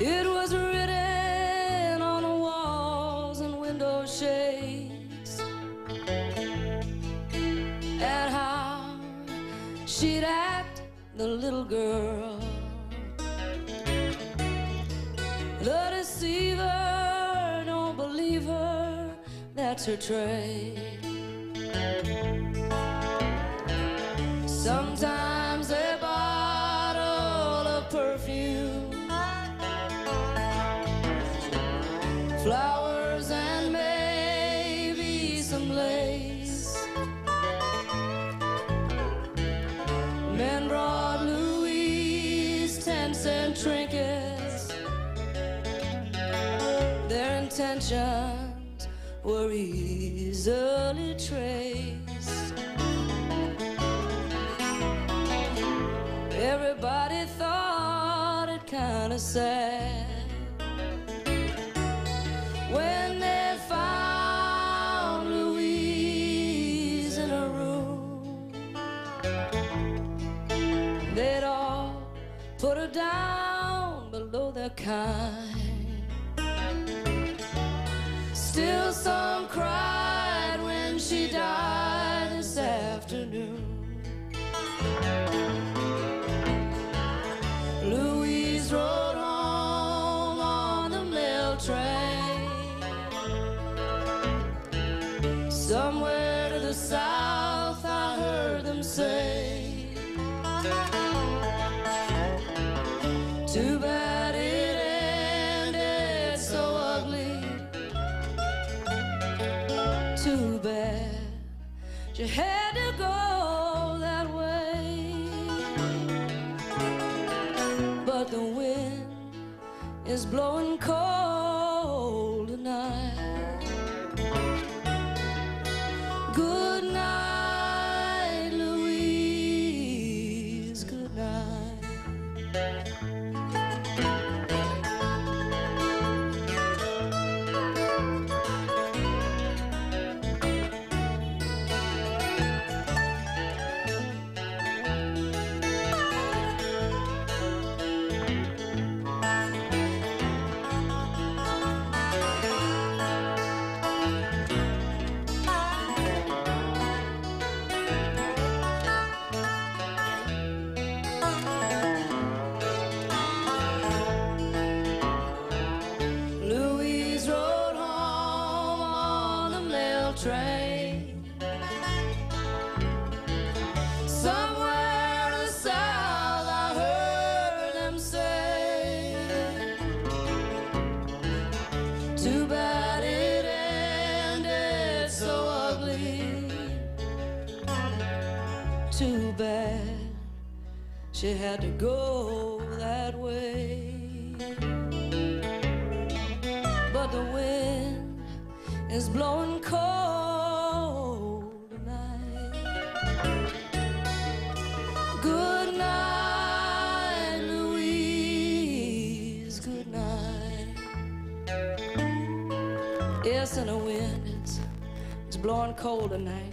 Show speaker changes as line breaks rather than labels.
It was written on the walls and window shades, and how she'd act, the little girl, the deceiver. Don't believe her, that's her trade. Cent trinkets. Their intentions were easily traced. Everybody thought it kinda sad put her down below their kind. Still, some cried when she died this afternoon. Louise rode home on the mail train. Somewhere to the south, I heard them say. Too bad you had to go that way. But the wind is blowing cold mail. Somewhere to the south, I heard them say. Too bad it ended so ugly. Too bad she had to go that way. But the wind is blowing cold Yes, and the wind it's blowing cold tonight.